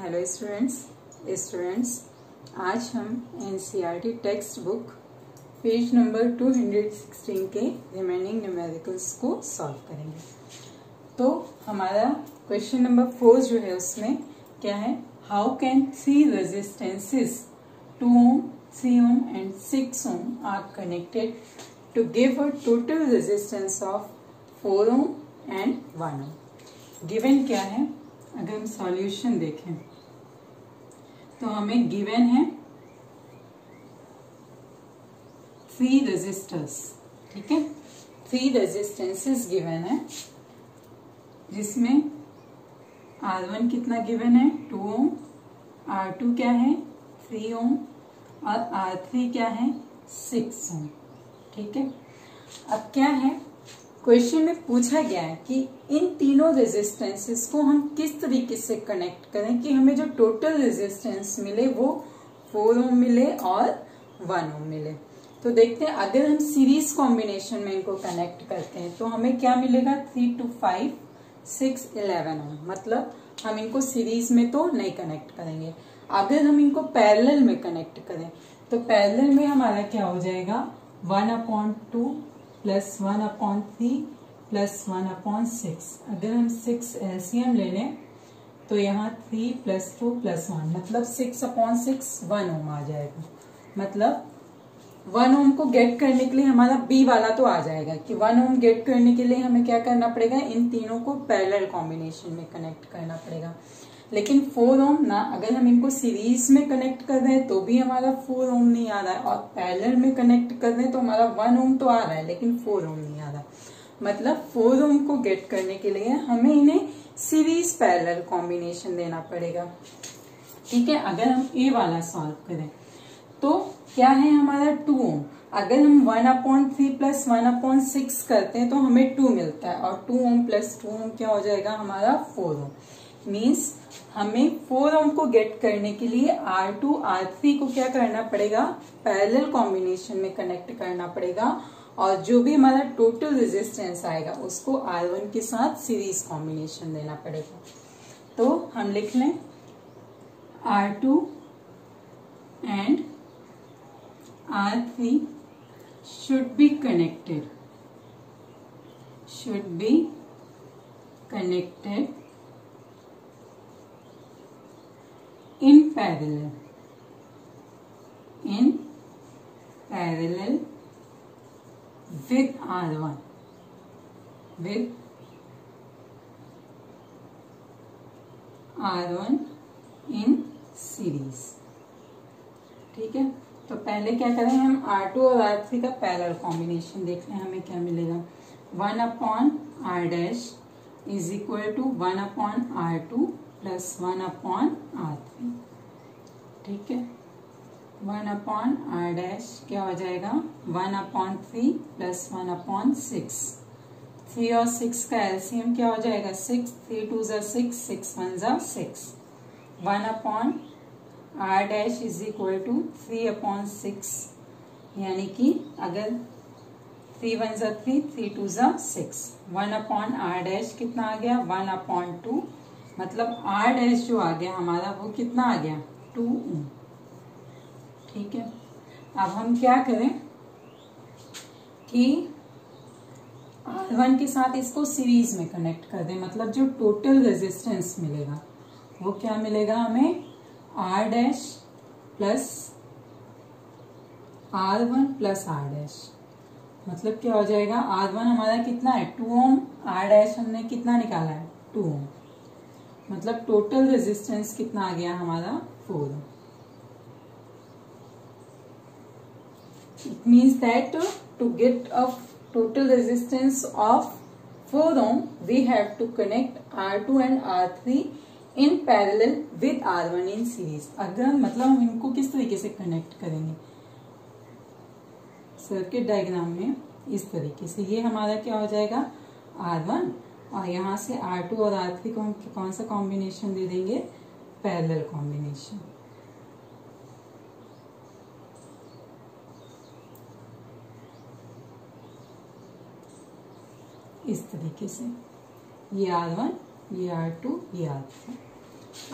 Hello students students आज हम N NCERT text book page number 216 के रिमेनिंग न्यूमेरिकल्स को सॉल्व करेंगे। तो हमारा क्वेश्चन नंबर फोर जो है उसमें क्या है? How can three resistances two ohm three ohm and six ohm are connected to give a total resistance of four ohm and one ohm given क्या है? अगर हम सॉल्यूशन देखें। तो हमें गिवन है थ्री रेजिस्टर्स ठीक है? थ्री रेजिस्टेंसेस गिवन है, जिसमें आर वन कितना गिवन है? टू ओम आर टू क्या है? थ्री ओम, और आर थ्री क्या है? सिक्स ओम, ठीक है? अब क्या है? क्वेश्चन में पूछा गया है कि इन तीनों रेजिस्टेंसेस को हम किस तरीके से कनेक्ट करें कि हमें जो टोटल रेजिस्टेंस मिले वो फोर ओम मिले और वन ओम मिले। तो देखते हैं, अगर हम सीरीज़ कॉम्बिनेशन में इनको कनेक्ट करते हैं तो हमें क्या मिलेगा? Three two five six eleven ohm मतलब हम इनको सीरीज़ में तो नहीं कनेक्ट करेंगे। अगर हम इनको पैरेलल में कनेक्ट करें तो पैरेलल में हमारा क्या हो जाएगा? One upon two plus one upon three, plus one upon six. अगर हम सिक्स एलसीएम ले लें तो यहाँ three plus two plus one मतलब six upon six one ohm आ जाएगा। मतलब वन ओम को गेट करने के लिए हमारा बी वाला तो आ जाएगा, कि वन ओम गेट करने के लिए हमें क्या करना पड़ेगा? इन तीनों को पैरेलल कॉम्बिनेशन में कनेक्ट करना पड़ेगा। लेकिन फोर ओम ना, अगर हम इनको सीरीज़ में कनेक्ट कर रहे हैं तो भी हमारा फोर ओम नहीं आ रहा है, और पैरेलल में कनेक्ट कर रहे हैं तो हमारा वन ओम तो आ रहा है, लेकिन फोर ओम नहीं आ रहा। मतलब फोर ओम को गेट करने के लिए हमें इन्हें सीरीज़ पैरेलल कॉम्बिनेशन देना पड़ेगा। ठीक है? अगर हम ए वाला सॉल्व करें तो क्या है हमारा टू ओम अगर हम one upon three plus one upon six करते हैं तो हमें टू मिलता है, और two ohm plus two ohm क्या हो जाएगा? हमारा फोर ओम मीन्स हमें फोर ओम को गेट करने के लिए आर टू आर थ्री को क्या करना पड़ेगा? पैरेलल कॉम्बिनेशन में कनेक्ट करना पड़ेगा। और जो भी हमारा टोटल रेजिस्टेंस आएगा, उसको आर वन के साथ सीरीज़ कॉम्बिनेशन देना पड़ेगा। तो हम लिख लें R two and R three should be connected should be connected in parallel. In parallel with R1 with R1 in series. ठीक है? तो पहले क्या करें हम? R2 और R3 का पैरल कॉम्बिनेशन देख लें हमें क्या मिलेगा? One upon R dash is equal to one upon R two plus one upon R three ठीक है? वन अपॉन आर डैश क्या हो जाएगा? One upon three plus one upon six three और सिक्स का एलसीएम क्या हो जाएगा? सिक्स थ्री टू ज़ा सिक्स सिक्स वन ज़ा six one upon R dash is equal to three upon six यानी कि अगर थ्री वन ज़ा थ्री थ्री टू ज़ा six one upon R dash कितना आ गया? वन अपॉन टू मतलब आर डैश जो आ गया हमारा, वो कितना आ गया? टू ओम ठीक है? अब हम क्या करें कि आर वन के साथ इसको सीरीज़ में कनेक्ट कर दें। मतलब जो टोटल रेजिस्टेंस मिलेगा, वो क्या मिलेगा हमें? R dash plus R one plus R dash. मतलब क्या हो जाएगा? आर वन हमारा कितना है? Two ohm. आर डैश हमने कितना निकाला है? Two ohm. मतलब टोटल रेजिस्टेंस कितना आ गया हमारा? Four it means that to get a total resistance of four ohm we have to connect R two and R three in parallel with R one in series अगर मतलब हम इनको किस तरीके से कनेक्ट करेंगे? सर्किट डायग्राम में इस तरीके से। ये हमारा क्या हो जाएगा? आर वन और यहाँ से आर टू और आर थ्री को हम कौन सा कॉम्बिनेशन दे देंगे? पैरेलल कॉम्बिनेशन इस तरीके से। ये आर वन ये आर टू ये आर थ्री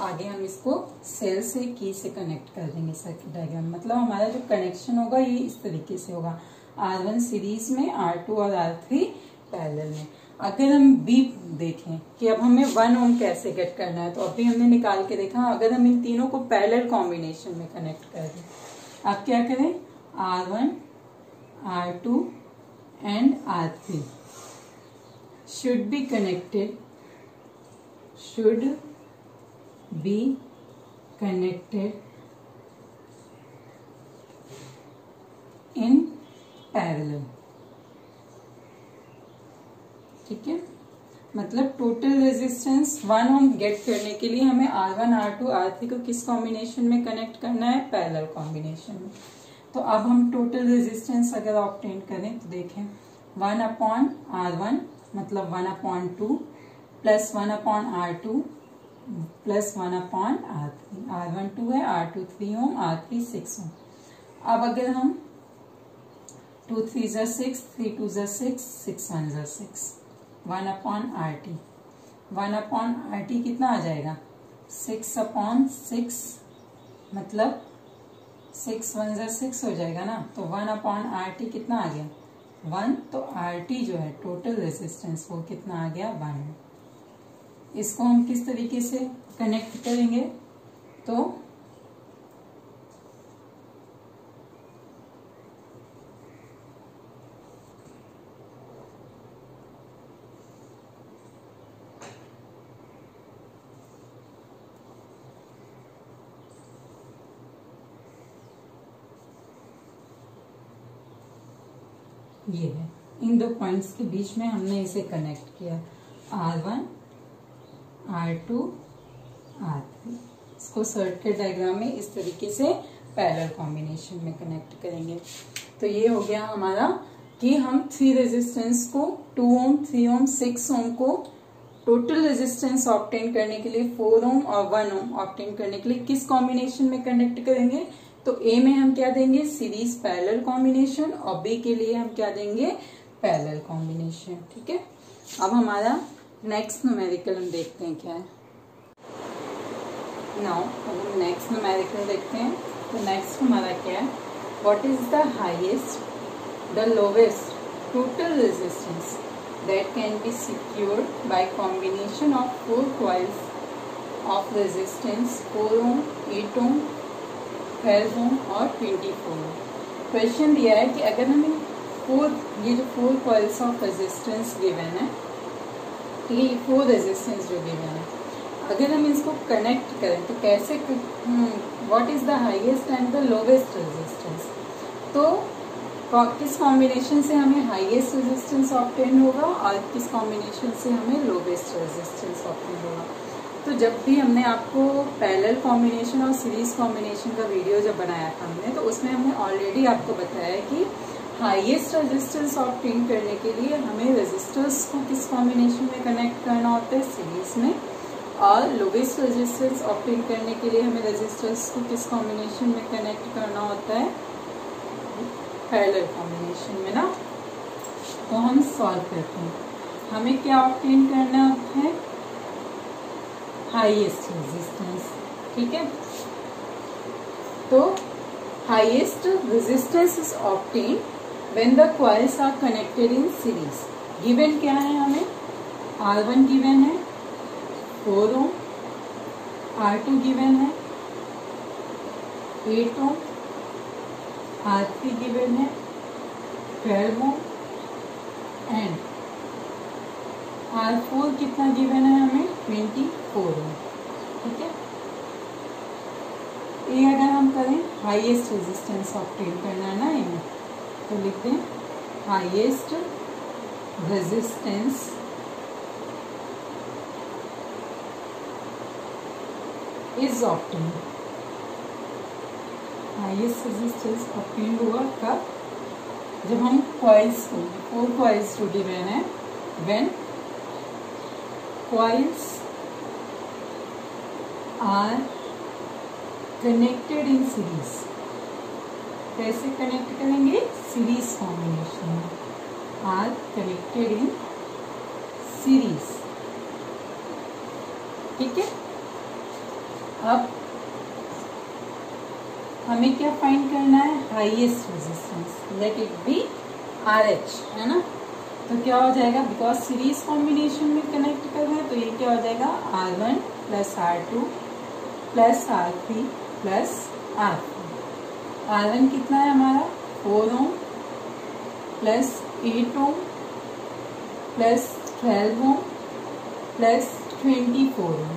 आगे हम इसको सेल से की से कनेक्ट कर देंगे सर्किट डायग्राम मतलब हमारा जो कनेक्शन होगा, ये इस तरीके से होगा। आर वन सीरीज़ में आर टू और आर थ्री पैरेलल में। अगर हम बी देखें कि अब हमें वन ओम कैसे गेट करना है तो अभी हमने निकाल के देखा, अगर हम इन तीनों को पैरेलल कॉम्बिनेशन में कनेक्ट कर दें अब क्या करें? R one R two and R three should be connected should be connected in parallel ठीक है? मतलब total resistance one ohm get करने के लिए हमें R one R two R three को किस कॉम्बिनेशन में कनेक्ट करना है? पैरेलल कॉम्बिनेशन में। तो अब हम टोटल रेजिस्टेंस अगर ऑप्टेन करें तो देखें। वन अपॉन आर वन मतलब one upon two plus one upon R two plus one upon R three R one two है R two three ohm R three six ohm. अब अगर हम two three ज़ा six three two ज़ा six six one ज़ा six one upon R T. One upon R T कितना आ जाएगा? सिक्स अपॉन सिक्स मतलब सिक्स वन ज़ा सिक्स हो जाएगा ना? तो वन अपॉन आर टी कितना आ गया? वन तो आर टी जो है टोटल रेजिस्टेंस वो कितना आ गया? वन। इसको हम किस तरीके से कनेक्ट करेंगे? तो ये है। इन दो पॉइंट्स के बीच में हमने इसे कनेक्ट किया। R one R two R three इसको सर्किट डायग्राम में इस तरीके से पैरेलल कॉम्बिनेशन में कनेक्ट करेंगे। तो ये हो गया हमारा कि हम थ्री रेजिस्टेंस को two ohm three ohm six ohm को टोटल रेजिस्टेंस ऑप्टेन करने के लिए फोर ओम और वन ओम ऑप्टेन करने के लिए किस कॉम्बिनेशन में कनेक्ट करेंगे? तो ए में हम क्या देंगे? सीरीज़ पैरेलल कॉम्बिनेशन और बी के लिए हम क्या देंगे? पैरेलल कॉम्बिनेशन ठीक है? अब हमारा नेक्स्ट न्यूमेरिकल हम देखते हैं क्या है। नाउ अब हम नेक्स्ट न्यूमेरिकल देखते हैं। तो नेक्स्ट हमारा क्या है? What is the highest the lowest total resistance that can be secured by combination of four coils of resistance 4 ohm 8 ohm twelve ohm और ट्वेंटी फोर। क्वेश्चन दिया है कि अगर हमें फोर ये जो four coils of resistance given है, ठीक है, ये फोर रेजिस्टेंस जो गिवन है, अगर हम इसको कनेक्ट करें तो कैसे what is the highest and the lowest resistance तो किस कॉम्बिनेशन से हमें हाईएस्ट रेजिस्टेंस ऑप्टेन होगा और किस कॉम्बिनेशन से हमें लोवेस्ट रेजिस्टेंस ऑप्टेन होगा? तो जब भी हमने आपको पैरेलल कॉम्बिनेशन और सीरीज़ कॉम्बिनेशन का वीडियो जब बनाया था हमने तो उसमें हमने ऑलरेडी आपको बताया कि हाईएस्ट रेजिस्टेंस ऑप्टेन करने के लिए हमें रेजिस्टर्स को किस कॉम्बिनेशन में कनेक्ट करना होता है सीरीज़ में? और लोवेस्ट रेजिस्टेंस ऑप्टेन करने के लिए हमें रेजिस्टर्स को किस कॉम्बिनेशन में कनेक्ट करना होता है? पैरेलल कॉम्बिनेशन में ना? तो हम सॉल्व करते हैं। हमें क्या ऑप्टेन करना है? हाईएस्ट रेजिस्टेंस ठीक है? तो highest resistance is obtained when the coils are connected in series given क्या है हमें? आर वन गिवन है four ohm R two given है eight ohm R three given है twelve ohm and R four कितना गिवन है हमें? Twenty four है। ठीक है? ये अगर हम करें हाईएस्ट रेजिस्टेंस ऑफ़ ऑप्टेन करना है ना इन्हें तो लिखते हैं highest resistance is obtained highest resistance obtained हुआ कब? जब हम कॉइल्स को फोर कॉइल्स जो गिवन है when coils are connected in series. कैसे कनेक्ट करेंगे? सीरीज़ कॉम्बिनेशन में. आर कनेक्टेड इन सीरीज़ ठीक है? अब हमें क्या फाइंड करना है? Highest resistance let it be R H है ना? तो क्या हो जाएगा? बिकॉज़ सीरीज़ कॉम्बिनेशन में कनेक्ट कर रहे हैं तो ये क्या हो जाएगा? R one plus R two plus R three plus R R one कितना है हमारा? Four ohm plus eight ohm plus twelve ohm plus twenty four ohm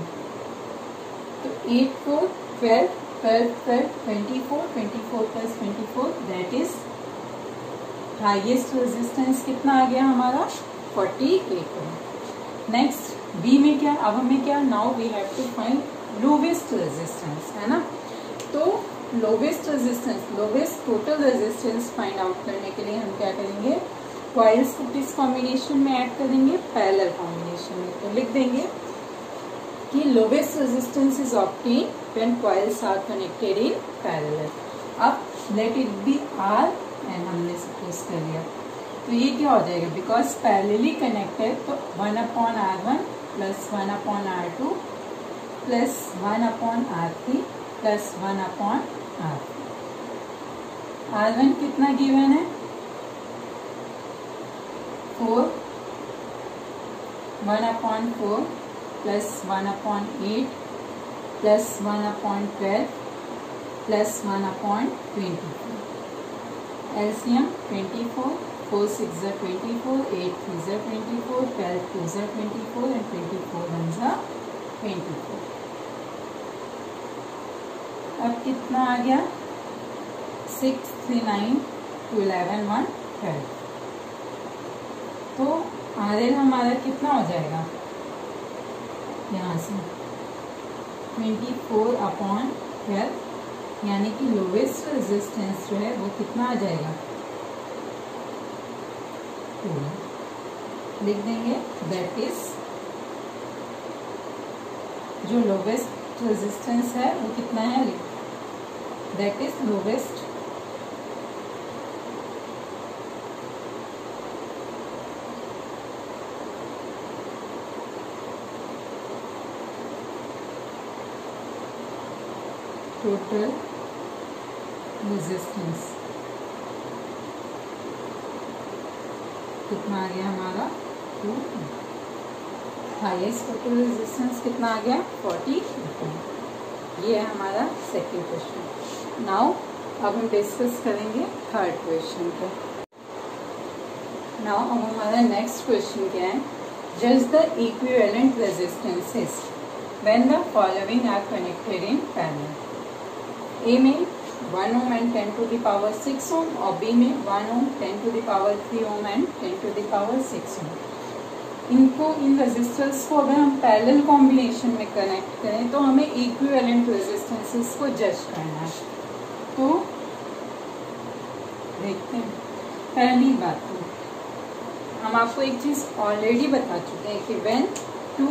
तो eight four twelve twelve twelve twenty four twenty four plus twenty four that is highest resistance कितना आ गया हमारा? Forty eight ohm next B में क्या? अब हमें क्या? Now we have to find lowest resistance है ना? तो lowest resistance lowest total resistance find out करने के लिए हम क्या करेंगे? क्वाइल्स को किस कॉम्बिनेशन में ऐड करेंगे? पैरेलल कॉम्बिनेशन में। तो लिख देंगे कि lowest resistance is obtained when coils are connected in parallel. अब let it be R and हमने सपोज़ कर लिया। तो ये क्या हो जाएगा? बिकॉज़ पैरेलली कनेक्टेड तो one upon R one plus one upon R two plus one upon R three plus one upon R R one कितना गिवन है? Four one upon four plus one upon eight plus one upon twelve plus one upon twenty LCM twenty four four six ज़ा twenty four eight three ज़ा twenty four twelve ज़ा twenty four and twenty four one ज़ा twenty four अब कितना आ गया? Six three nine two eleven one twelve तो R हमारा कितना हो जाएगा? यहाँ से। ट्वेंटी फोर अपॉन ट्वेल्व यानी कि लोवेस्ट रेजिस्टेंस जो है वो कितना आ जाएगा? लिख देंगे दैट इज़ जो लोवेस्ट रेजिस्टेंस है वो कितना है? That is lowest total resistance. कितना आ गया हमारा? टू हाईएस्ट टोटल रेजिस्टेंस कितना आ गया? फोर्टी ये है हमारा सेकेंड क्वेश्चन नाउ अब हम डिस्कस करेंगे थर्ड क्वेश्चन को नाउ अब हमारा नेक्स्ट क्वेश्चन क्या है? Just the equivalent resistances when the following are connected in parallel. A में one ohm and ten to the power six ohm, और बी में one ohm, ten to the power three ohm and ten to the power six ohm. इनको, इन resistors को अगर हम parallel combination में connect करें तो हमें इक्विवेलेंट रेजिस्टेंसेस को जज करना है। तो देखते हैं। पहली बात तो हम आपको एक चीज़ ऑलरेडी बता चुके हैं कि when two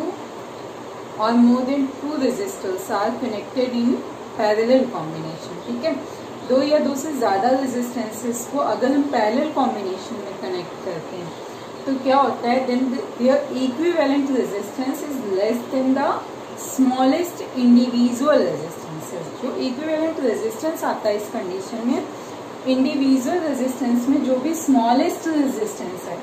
or more than two resistors are connected in parallel combination ठीक है? दो या दो से ज़्यादा रेजिस्टेंसेस को अगर हम पैरेलल कॉम्बिनेशन में कनेक्ट करते हैं तो क्या होता है? Then their equivalent resistance is less than the smallest individual resistances जो इक्विवेलेंट रेजिस्टेंस आता है इस कंडीशन में इंडिविजुअल रेजिस्टेंस में जो भी स्मॉलेस्ट रेजिस्टेंस है,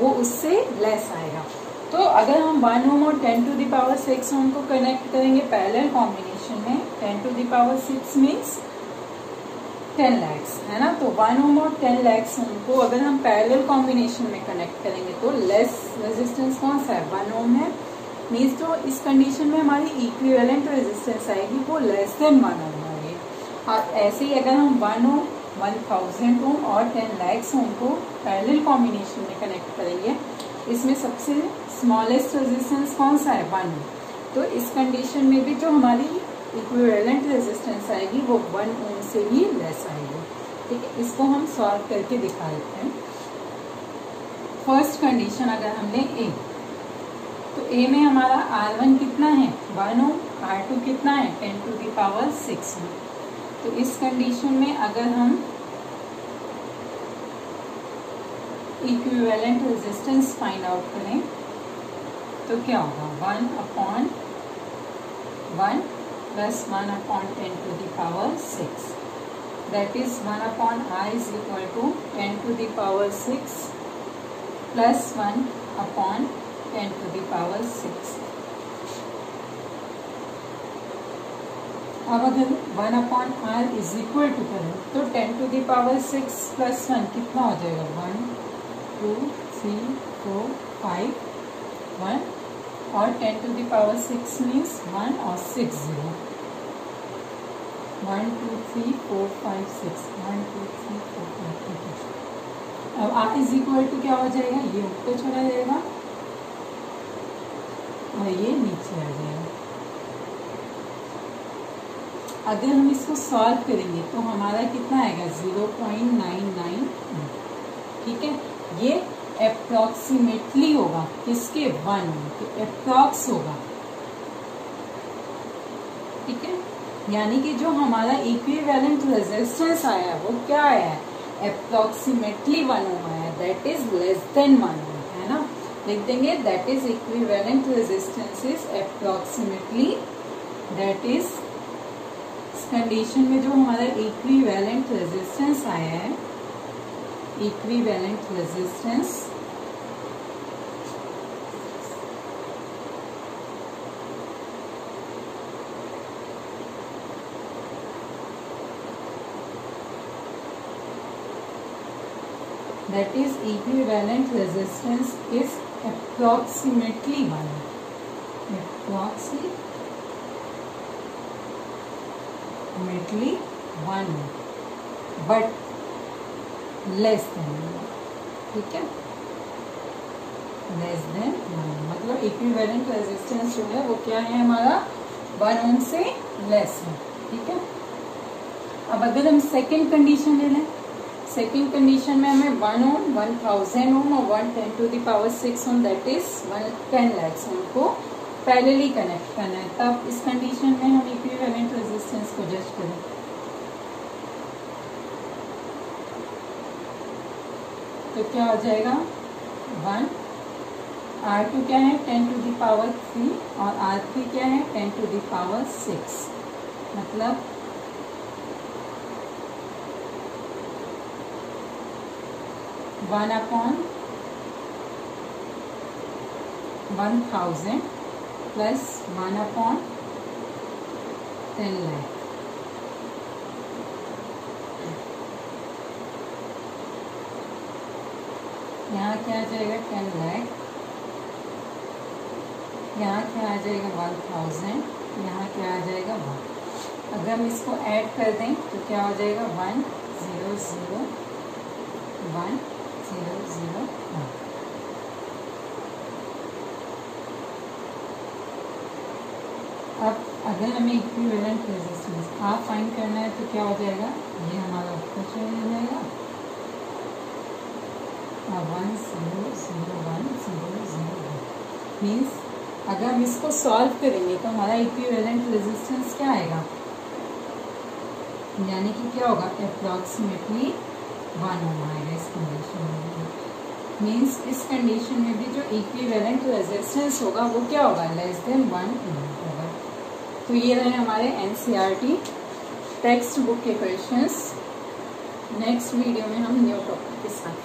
वो उससे लेस आएगा। तो अगर हम वन ओम और ten to the power six ohm को कनेक्ट करेंगे पैरेलल कॉम्बिनेशन में ten to the power six means ten lakhs है ना? तो वन ओम और टेन लैक्स उनको अगर हम पैरेलल कॉम्बिनेशन में कनेक्ट करेंगे तो लेस रेजिस्टेंस कौन सा है? वन ओम है। मीन्स जो इस कंडीशन में हमारी इक्विवेलेंट रेजिस्टेंस आएगी, वो लेस देन वन ओम आएगी। और ऐसे ही अगर हम one ohm one thousand ohm और टेन लैक्स ओम को पैरेलल कॉम्बिनेशन में कनेक्ट करेंगे, इसमें सबसे स्मॉलेस्ट रेजिस्टेंस कौन सा है? वन तो इस कंडीशन में भी जो हमारी इक्विवेलेंट रेजिस्टेंस आएगी, वो वन ओम से ही लेस आएगी। ठीक है, इसको हम सॉल्व करके दिखा देते हैं। फ़र्स्ट कंडीशन अगर हमने ए तो ए में हमारा आर वन कितना है? वन ओम आर टू कितना है? Ten to the power six ohm तो इस कंडीशन में अगर हम इक्विवेलेंट रेजिस्टेंस फाइंड आउट करें तो क्या होगा? One upon one plus 1 upon 10 to the power 6 that is 1 upon i is equal to 10 to the power 6 plus 1 upon 10 to the power 6 अब अगर one upon R is equal to करें तो ten to the power six plus one कितना हो जाएगा one two three four five one और ten to the power six means one और six zero one two three four five six one two three four five अब R is equal to क्या हो जाएगा? ये ऊपर छोड़ा जाएगा। और ये नीचे आ जाएगा। अगर हम इसको सॉल्व करेंगे तो हमारा कितना आएगा? ज़ीरो पॉइंट नाइन नाइन ठीक है? ये अप्रोक्सीमेटली होगा। किसके? वन तो अप्रोक्स होगा। ठीक है? यानी कि जो हमारा इक्विवेलेंट रेजिस्टेंस आया है वो क्या आया? है अप्रोक्सीमेटली वन ओम आया that is less than one है ना? लिख देंगे that is equivalent resistance is approximately that is condition में जो हमारा इक्विवेलेंट रेजिस्टेंस आया है equivalent resistance. That is equivalent resistance is approximately 1 approximately 1 but less than ठीक है? लेस देन मतलब इक्विवेलेंट रेजिस्टेंस जो है, वो क्या है हमारा? वन ओम से लेस है। ठीक है? अब अगर हम सेकेंड कंडीशन ले लें। सेकेंड कंडीशन में हमें one ohm one thousand ohm और one ten to the power six ohm that is one ten lakhs ohm को पैरेलली कनेक्ट करना है। तब इस कंडीशन में हम इक्विवेलेंट रेजिस्टेंस को जज करें। तो क्या हो जाएगा? वन। आर टू क्या है? Ten to the power three और आर थ्री क्या है? Ten to the power six. मतलब one upon one thousand plus one upon ten lakh. यहाँ क्या आ जाएगा टेन लैख यहाँ क्या आ जाएगा वन थाउज़ेंड यहाँ क्या आ जाएगा वन अगर हम इसको ऐड कर दें तो क्या हो जाएगा? One zero zero one zero zero one अब अगर हमें इक्विवेलेंट रेजिस्टेंस आप फाइंड करना है तो क्या हो जाएगा? ये हमारा ऊपर चला जाएगा one zero zero one zero zero one means अगर हम इसको सॉल्व करेंगे तो हमारा इक्विवेलेंट रेजिस्टेंस क्या आएगा? यानी कि क्या होगा? अप्रोक्सीमेटली वन ओम आएगा इस कंडीशन में मीन्स इस कंडीशन में भी जो इक्विवेलेंट रेजिस्टेंस होगा, वो क्या होगा? लेस देन वन ओम तो ये रहे हमारे एनसीईआरटी टेक्स्ट बुक के क्वेश्चंस नेक्स्ट वीडियो में हम न्यू टॉपिक के साथ